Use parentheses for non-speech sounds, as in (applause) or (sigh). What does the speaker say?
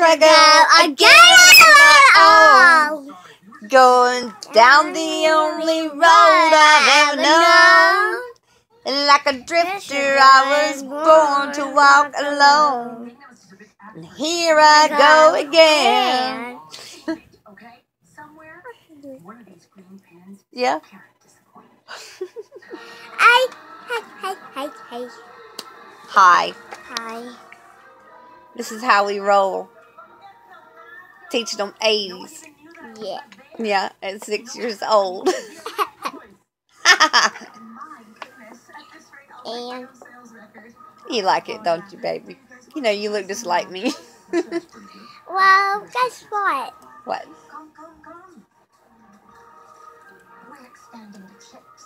I go again. Oh, going down the only road I've ever known. Like a drifter, I was born to walk alone. And here I go again. Okay, somewhere, one of these green pins (laughs) Yeah. can't disappoint. Hi, hi, hi, hi, hi. Hi. Hi. This is how we roll. Teaching them 80s. Yeah. Yeah, at six years old. My goodness, at this rate, I'll And you like it, don't you, baby? You know, you look just like me. (laughs) well, guess what? what? Come, come, come. We're expanding the chips.